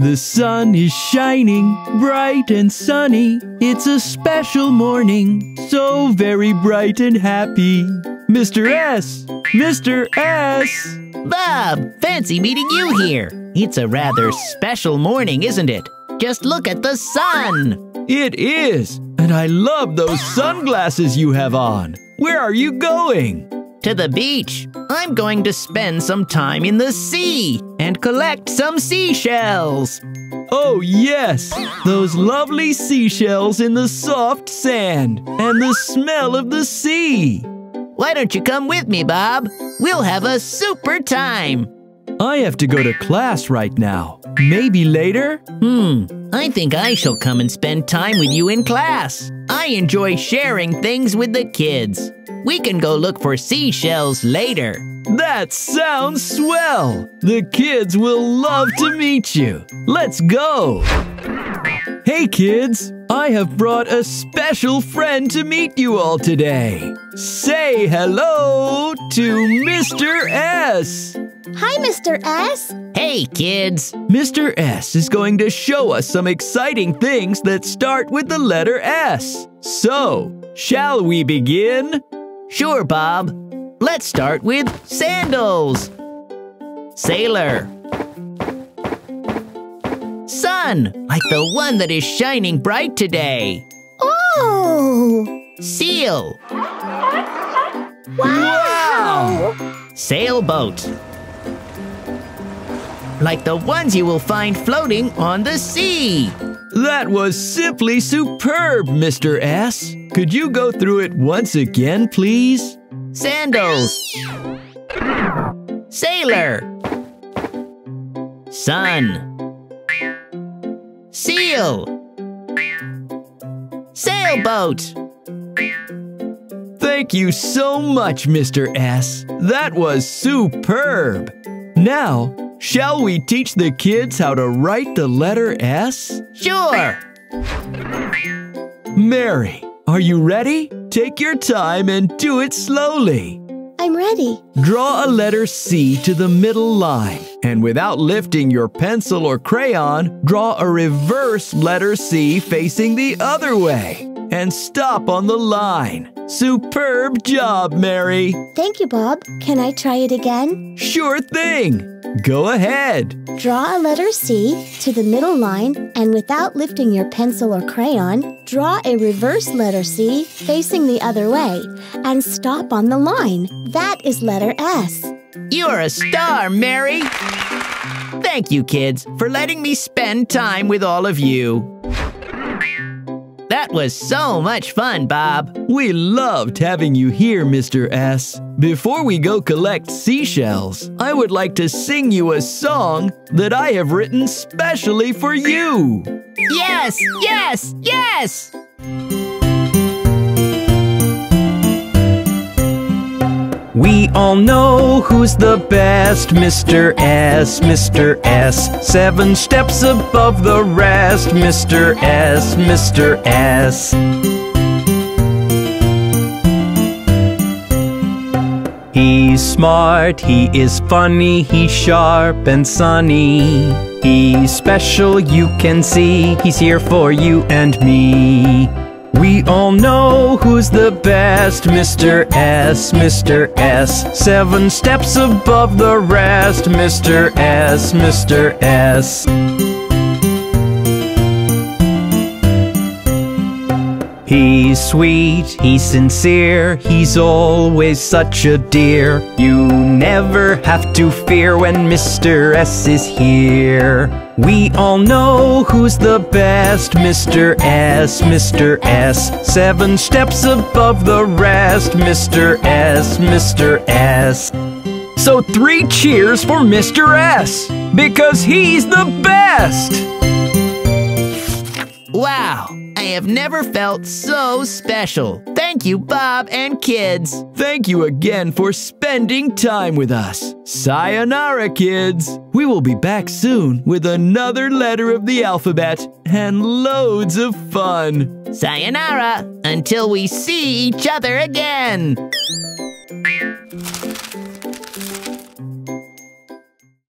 The sun is shining bright and sunny. It's a special morning, so very bright and happy. Mr. S! Mr. S! Bob, fancy meeting you here. It's a rather special morning, isn't it? Just look at the sun. It is, and I love those sunglasses you have on. Where are you going? To the beach. I'm going to spend some time in the sea and collect some seashells. Oh, yes, those lovely seashells in the soft sand and the smell of the sea. Why don't you come with me, Bob? We'll have a super time. I have to go to class right now. Maybe later? Hmm, I think I shall come and spend time with you in class. I enjoy sharing things with the kids. We can go look for seashells later. That sounds swell! The kids will love to meet you. Let's go! Hey kids, I have brought a special friend to meet you all today. Say hello to Mr. S. Hi, Mr. S. Hey, kids. Mr. S is going to show us some exciting things that start with the letter S. So, shall we begin? Sure, Bob. Let's start with sandals. Sailor. Sun, like the one that is shining bright today. Oh! Seal. Wow! Sailboat. Like the ones you will find floating on the sea. That was simply superb, Mr. S. Could you go through it once again, please? Sandals. Sailor. Sun. Seal. Sailboat. Thank you so much, Mr. S. That was superb. Now, shall we teach the kids how to write the letter S? Sure. Mary, are you ready? Take your time and do it slowly. I'm ready. Draw a letter C to the middle line, and without lifting your pencil or crayon, draw a reverse letter C facing the other way. And stop on the line. Superb job, Mary. Thank you, Bob. Can I try it again? Sure thing. Go ahead. Draw a letter C to the middle line and without lifting your pencil or crayon, draw a reverse letter C facing the other way and stop on the line. That is letter S. You're a star, Mary. Thank you, kids, for letting me spend time with all of you. That was so much fun, Bob. We loved having you here, Mr. S. Before we go collect seashells, I would like to sing you a song that I have written specially for you. Yes, yes, yes! All know who's the best, Mr. S, Mr. S. Seven steps above the rest, Mr. S, Mr. S. He's smart, he is funny, he's sharp and sunny. He's special, you can see, he's here for you and me. We all know who's the best, Mr. S, Mr. S. Seven steps above the rest, Mr. S, Mr. S. He's sweet, he's sincere, he's always such a dear. You never have to fear when Mr. S is here. We all know who's the best, Mr. S, Mr. S. Seven steps above the rest, Mr. S, Mr. S. So three cheers for Mr. S, because he's the best! Wow, I have never felt so special. Thank you, Bob and kids. Thank you again for spending time with us. Sayonara, kids. We will be back soon with another letter of the alphabet and loads of fun. Sayonara, until we see each other again.